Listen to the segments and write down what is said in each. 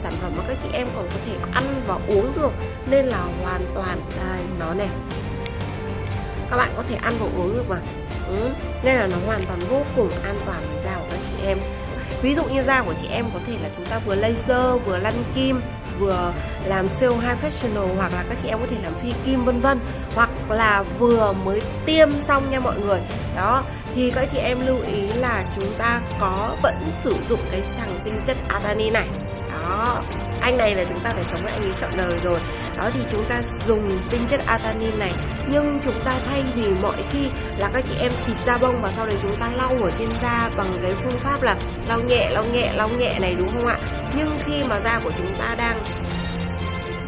sản phẩm mà các chị em còn có thể ăn và uống được. Nên là hoàn toàn, đây, nó này. Các bạn có thể ăn và uống được mà. Ừ. nên là nó hoàn toàn vô cùng an toàn với da của các chị em. Ví dụ như da của chị em có thể là chúng ta vừa laser, vừa lăn kim, vừa làm siêu high fashional hoặc là các chị em có thể làm phi kim, vân vân. Hoặc là vừa mới tiêm xong nha mọi người. Đó, thì các chị em lưu ý là chúng ta có vẫn sử dụng cái thằng tinh chất adani này đó. Anh này là chúng ta phải sống với anh ấy trọn đời rồi. Đó thì chúng ta dùng tinh chất atanin này. Nhưng chúng ta thay vì mọi khi là các chị em xịt da bông và sau đấy chúng ta lau ở trên da bằng cái phương pháp là lau nhẹ lau nhẹ lau nhẹ này, đúng không ạ? Nhưng khi mà da của chúng ta đang,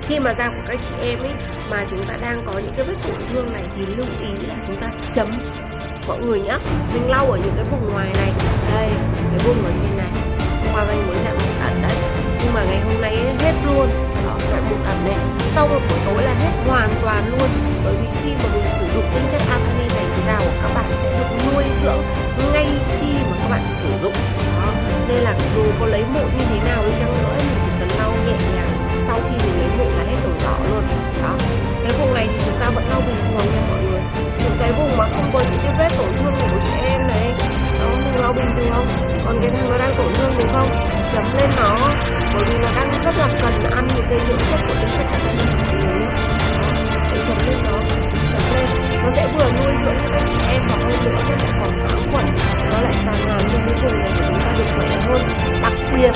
khi mà da của các chị em ấy mà chúng ta đang có những cái vết tổn thương này thì lưu ý là chúng ta chấm. Mọi người nhá, mình lau ở những cái vùng ngoài này. Đây, cái vùng ở trên này. Hoa qua mới nặng một ẩn đấy nhưng mà ngày hôm nay hết luôn. Đó lại một ẩn này sau một buổi tối là hết hoàn toàn luôn. Bởi vì khi mà mình sử dụng tinh chất alkaline này thì da của các bạn sẽ được nuôi dưỡng ngay khi mà các bạn sử dụng. Đó, nên là dù có lấy mụn như thế nào đi chăng nữa, mình chỉ cần lau nhẹ nhàng sau khi mình lấy mụn là hết đổ đỏ luôn. Đó, cái vùng này thì chúng ta vẫn lau bình thường nha mọi người. Những cái vùng mà không có những cái vết tổn thương của chị em này đó mình lau bình thường còn cái thằng nó đang tổn thương đúng không? Chấm lên nó. Bởi vì nó đang rất là cần ăn những cái dưỡng chất của tinh chất alkaline để chấm lên nó. Chấm lên. Nó sẽ vừa nuôi dưỡng cho các chị em và hơn nữa nó lại còn kháng khuẩn nó lại càng làm cho cái vùng này của chúng ta được khỏe hơn. Đặc biệt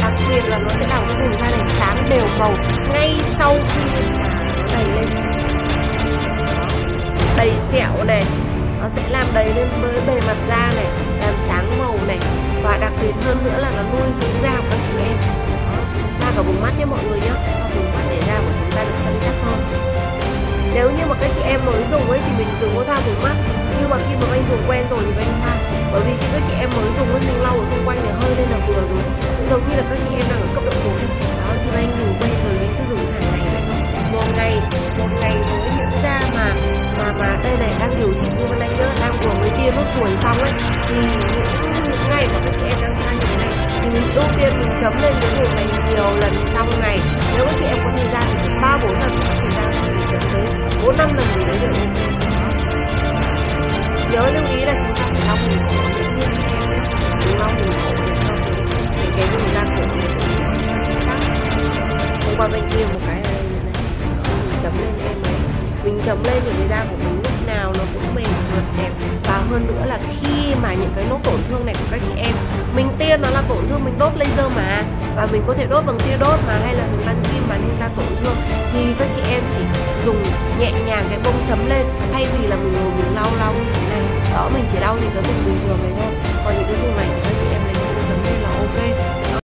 đặc biệt là nó sẽ làm cái vùng da này sáng đều màu ngay sau khi nó đầy lên đầy sẹo này. Nó sẽ làm đầy lên với bề mặt da này. Nha mọi người nhé và vùng mắt để da của chúng ta được săn chắc hơn nếu như mà các chị em mới dùng ấy thì mình thường có thoa vùng mắt. Nhưng mà khi mà anh dùng quen rồi thì anh thoa bởi vì khi các chị em mới dùng ấy mình lau ở xung quanh này hơi lên là vừa rồi. Giống như là các chị em đang ở cấp độ bốn đó thì anh dùng quen rồi anh cứ dùng hàng ngày vậy thôi. Một ngày một ngày với những da mà mà mà đây này đang điều trị như bên anh nữa đang vừa mới tiêm nốt ruồi xong ấy. Thì những, tiên mình chấm lên cái vùng này nhiều lần trong ngày. Nếu các chị em có thời gian thì ba bốn lần có thời gian thì mình chấm tới bốn năm lần thì đấy được nhớ lưu ý là chúng ta phải lau mình cổ mình lau mình cổ để cho cái cái mình đang cổ này chắc. Hôm qua bên kia một cái ở đây này, này. mình chấm lên em này mình chấm lên thì cái da của mình lúc nào nó cũng mềm mượt đẹp. Và hơn nữa là khi mà những cái nốt tổn thương này của các chị em mình đốt laser mà. Và mình có thể đốt bằng tia đốt mà, hay là mình lăn kim mà nên ra tổn thương. Thì các chị em chỉ dùng nhẹ nhàng cái bông chấm lên, thay vì là mình ngồi mình lau lau như thế này. Đó, mình chỉ lau những cái vùng bình thường này